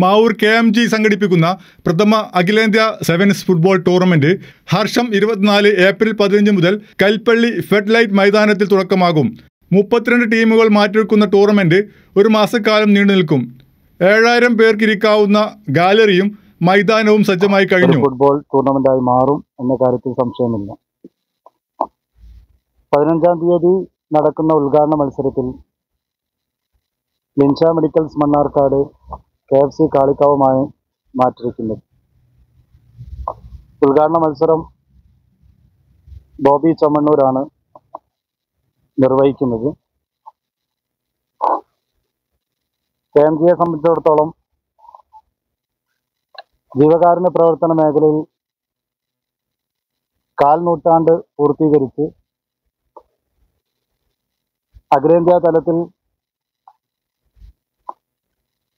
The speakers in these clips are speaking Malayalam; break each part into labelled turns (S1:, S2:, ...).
S1: മാവൂർ കെ എം ജി സംഘടിപ്പിക്കുന്ന പ്രഥമ അഖിലേന്ത്യാ സെവൻസ് ഫുട്ബോൾ ടൂർണമെന്റ് ഹർഷം ഇരുപത്തിനാല് ഏപ്രിൽ പതിനഞ്ച് മുതൽ കൽപ്പള്ളി ഫെഡ്ലൈറ്റ് മൈതാനത്തിൽ തുടക്കമാകും. മുപ്പത്തിരണ്ട് ടീമുകൾ മാറ്റിവെക്കുന്ന ടൂർണമെന്റ് ഒരു മാസക്കാലം നീണ്ടു നിൽക്കും. ഏഴായിരം പേർക്കിരിക്കാവുന്ന ഗാലറിയും മൈതാനവും സജ്ജമായി കഴിഞ്ഞു.
S2: ഫുട്ബോൾ ടൂർണമെന്റായി മാറും എന്ന കാര്യത്തിൽ സംശയമില്ല. പതിനഞ്ചാം തീയതി നടക്കുന്ന ഉദ്ഘാടന മത്സരത്തിൽ Linsha medicals Mannarkkad K F C കാളിക്കാവുമായി മാറ്റിരിക്കുന്നത് ഉദ്ഘാടന മത്സരം ബോബി ചമ്മണ്ണൂരാണ് നിർവഹിക്കുന്നത്. കെ എം ജിയെ സംബന്ധിച്ചിടത്തോളം ജീവകാരുണ്യ പ്രവർത്തന മേഖലയിൽ കാൽ നൂറ്റാണ്ട് പൂർത്തീകരിച്ച് അഖിലേന്ത്യാ തലത്തിൽ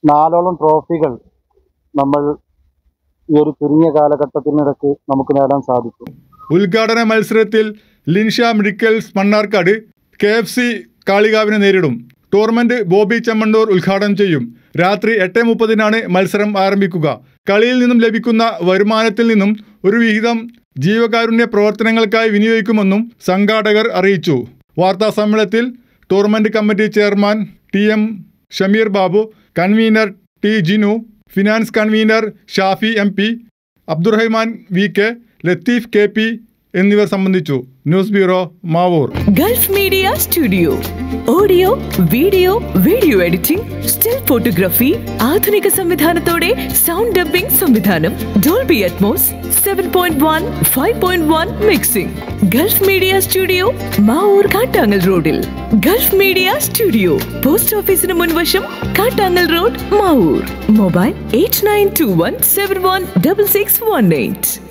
S2: നാലോളം ട്രോഫികൾ നമ്മൾ ഈ ഒരു ചുരുങ്ങിയ കാലഘട്ടത്തിനിടയ്ക്ക് നമുക്ക് നേടാൻ സാധിച്ചു.
S1: ഉദ്ഘാടന മത്സരത്തിൽ Linsha medicals Mannarkkad K F C കാളികാവിനെ നേരിടും. ടൂർണമെന്റ് ബോബി ചെമ്മണ്ണൂർ ഉദ്ഘാടനം ചെയ്യും. രാത്രി എട്ട് മുപ്പതിനാണ് മത്സരം ആരംഭിക്കുക. കളിയിൽ നിന്നും ലഭിക്കുന്ന വരുമാനത്തിൽ നിന്നും ഒരു വിഹിതം ജീവകാരുണ്യ പ്രവർത്തനങ്ങൾക്കായി വിനിയോഗിക്കുമെന്നും സംഘാടകർ അറിയിച്ചു. വാർത്താ സമ്മേളനത്തിൽ tournament committee chairman T M Shameer Babu convener T Jinu finance convener Shafi M P Abdurahman V K Latheef K P എന്നിവർ സംബന്ധിച്ചു news bureau Mavoor.
S3: Gulf Media Studio. Audio video video editing still photography ആധുനിക സംവിധാനത്തോടെ സൗണ്ട് ഡബിംഗ് സംവിധാനം Dolby Atmos seven point one five point one mixing. Gulf Media Studio Mavoor Kattangal റോഡിൽ. ഗൾഫ് മീഡിയ സ്റ്റുഡിയോ പോസ്റ്റ് ഓഫീസിന് മുൻവശം Kattangal road Mavoor. Mobile eight nine two one seven one double six one eight.